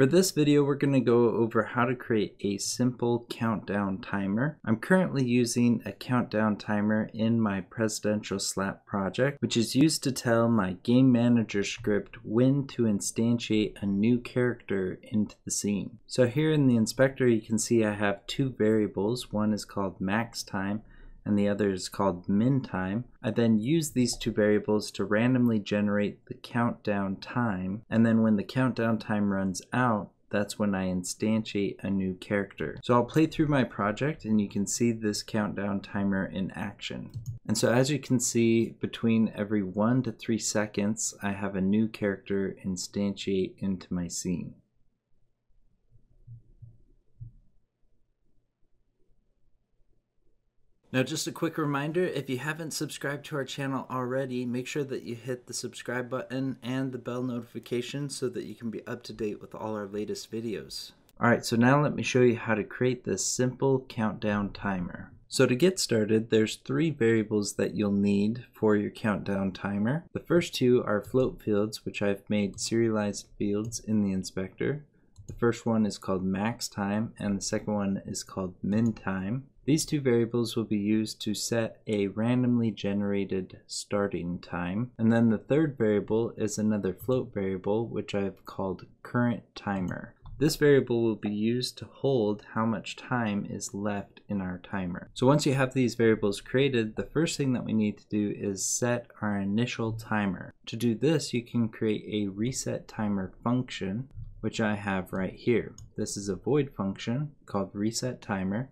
For this video, we're going to go over how to create a simple countdown timer. I'm currently using a countdown timer in my Presidential Slap project, which is used to tell my game manager script when to instantiate a new character into the scene. So here in the inspector, you can see I have two variables. One is called max time and the other is called min time. I then use these two variables to randomly generate the countdown time, and then when the countdown time runs out, that's when I instantiate a new character. So I'll play through my project and you can see this countdown timer in action. And so as you can see, between every one to three seconds, I have a new character instantiate into my scene. Now just a quick reminder, if you haven't subscribed to our channel already, make sure that you hit the subscribe button and the bell notification so that you can be up to date with all our latest videos. Alright, so now let me show you how to create this simple countdown timer. So to get started, there's three variables that you'll need for your countdown timer. The first two are float fields, which I've made serialized fields in the inspector. First one is called max time and the second one is called min time. These two variables will be used to set a randomly generated starting time. And then the third variable is another float variable, which I've called current timer. This variable will be used to hold how much time is left in our timer. So once you have these variables created, the first thing that we need to do is set our initial timer. To do this, you can create a reset timer function, which I have right here. This is a void function called reset timer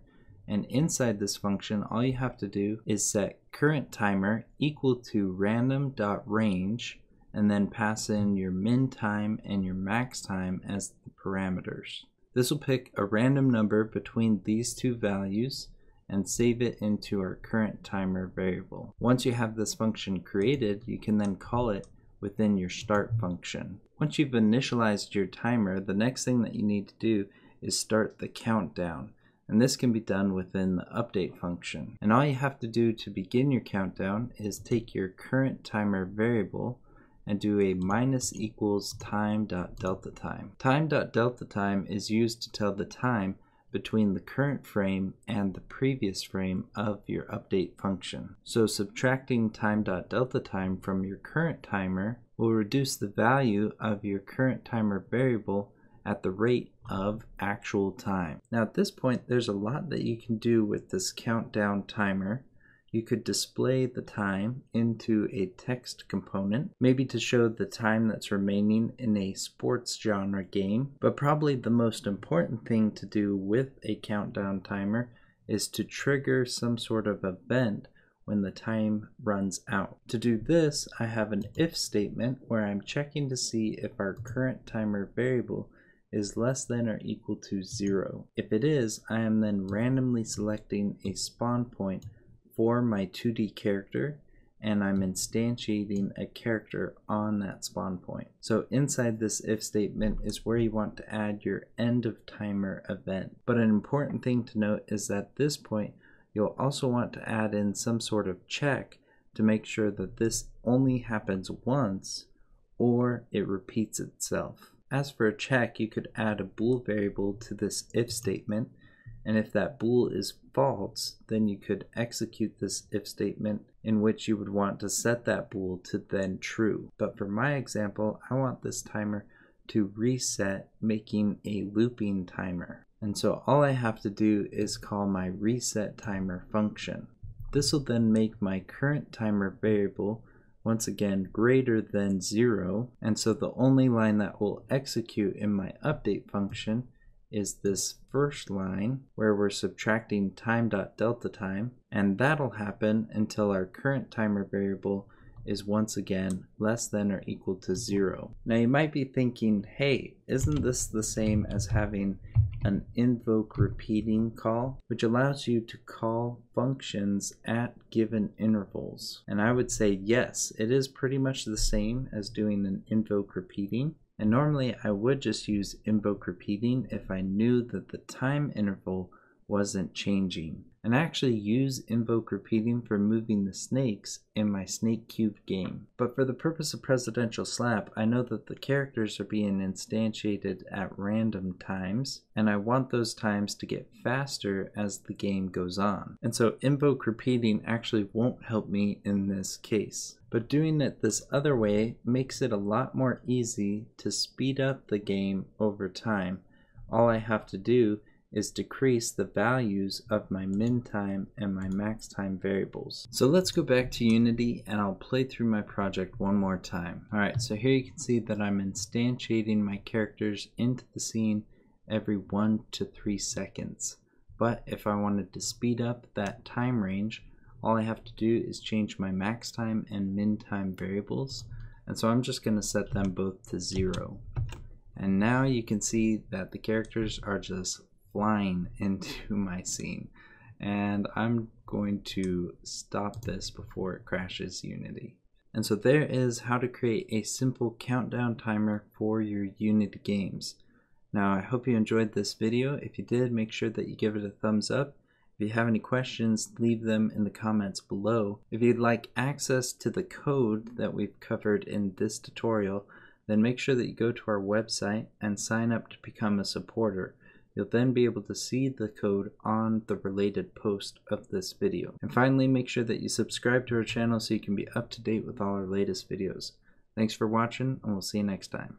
and inside this function, all you have to do is set current timer equal to random.range and then pass in your min time and your max time as the parameters. This will pick a random number between these two values and save it into our current timer variable. Once you have this function created, you can then call it within your start function. Once you've initialized your timer, the next thing that you need to do is start the countdown and this can be done within the update function. And all you have to do to begin your countdown is take your current timer variable and do a minus equals time dot delta time. Time dot delta time is used to tell the time between the current frame and the previous frame of your update function. So subtracting time dot delta time from your current timer will reduce the value of your current timer variable at the rate of actual time. Now at this point there's a lot that you can do with this countdown timer. You could display the time into a text component, maybe to show the time that's remaining in a sports genre game. But probably the most important thing to do with a countdown timer is to trigger some sort of event when the time runs out. To do this, I have an if statement where I'm checking to see if our current timer variable is less than or equal to 0. If it is, I am then randomly selecting a spawn point for my 2D character and I'm instantiating a character on that spawn point. So inside this if statement is where you want to add your end of timer event. But an important thing to note is that this point you'll also want to add in some sort of check to make sure that this only happens once or it repeats itself. As for a check, you could add a bool variable to this if statement, and if that bool is false, then you could execute this if statement in which you would want to set that bool to then true. But for my example, I want this timer to reset, making a looping timer. And so all I have to do is call my reset timer function. This will then make my current timer variable once again greater than 0 and so the only line that will execute in my update function is this first line where we're subtracting time dot delta time and that'll happen until our current timer variable is once again less than or equal to 0. Now you might be thinking hey isn't this the same as having an invoke repeating call, which allows you to call functions at given intervals. And I would say yes, it is pretty much the same as doing an invoke repeating. And normally I would just use invoke repeating if I knew that the time interval wasn't changing. And I actually use invoke repeating for moving the snakes in my Snake Cube game. But for the purpose of Presidential Slap, I know that the characters are being instantiated at random times, and I want those times to get faster as the game goes on. And so invoke repeating actually won't help me in this case. But doing it this other way makes it a lot more easy to speed up the game over time. All I have to do is decrease the values of my min time and my max time variables. So let's go back to Unity and I'll play through my project one more time. Alright, so here you can see that I'm instantiating my characters into the scene every one to three seconds. But if I wanted to speed up that time range, all I have to do is change my max time and min time variables. And so I'm just going to set them both to zero. And now you can see that the characters are just flying into my scene. And I'm going to stop this before it crashes Unity. And so there is how to create a simple countdown timer for your Unity games. Now I hope you enjoyed this video. If you did, make sure that you give it a thumbs up. If you have any questions, leave them in the comments below. If you'd like access to the code that we've covered in this tutorial, then make sure that you go to our website and sign up to become a supporter. You'll then be able to see the code on the related post of this video. And finally, make sure that you subscribe to our channel so you can be up to date with all our latest videos. Thanks for watching, and we'll see you next time.